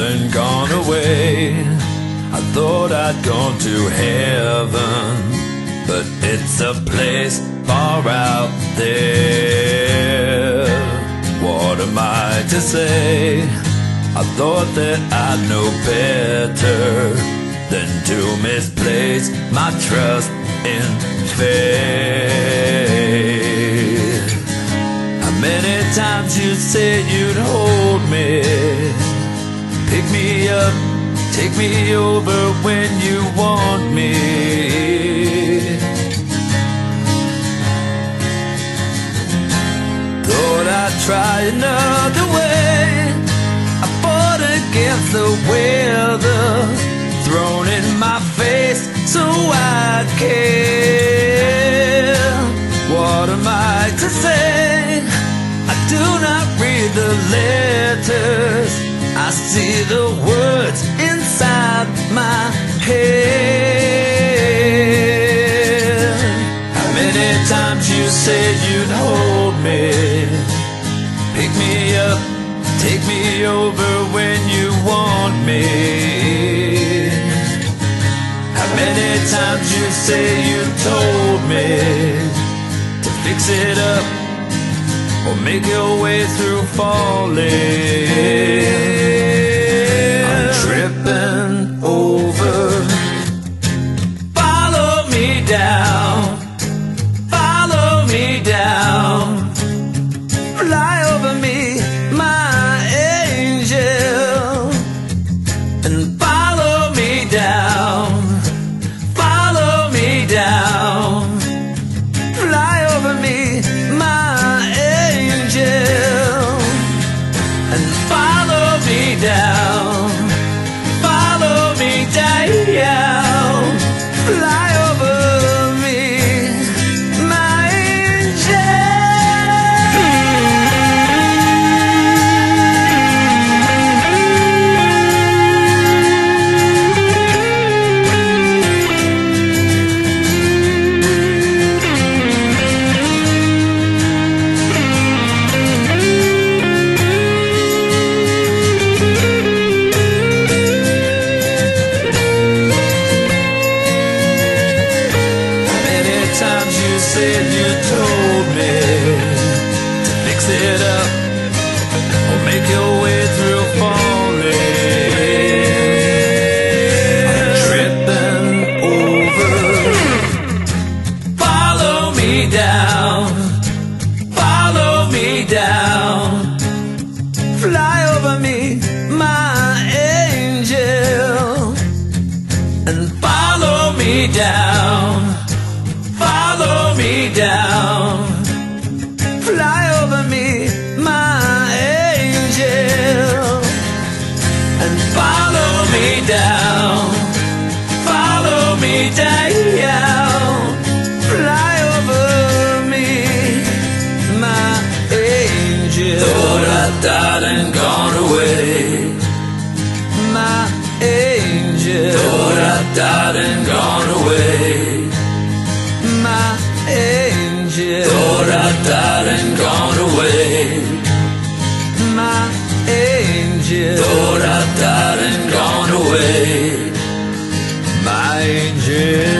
and gone away. I thought I'd gone to heaven, but it's a place far out there. What am I to say? I thought that I'd know better than to misplace my trust in fate. How many times you said you'd hold me, pick me up, take me over when you want me. Thought I'd try another way. I fought against the weather thrown in my face, so I care. What am I to say? I do not read the letters. I see the words inside my head. How many times you said you'd hold me, pick me up, take me over when you want me. How many times you say you told me to fix it up or make your way through falling? Down, said you told me to fix it up or make your way through falling. I'm tripping over. Follow me down, follow me down, fly over me, my angel. And follow me down, follow me down, fly over me, my angel, and follow me down, follow me down, fly over me, my angel. Thought I died and gone away my angel. Thought I died and gone away. died and gone away. My angel, Thought I died and gone away. My angel.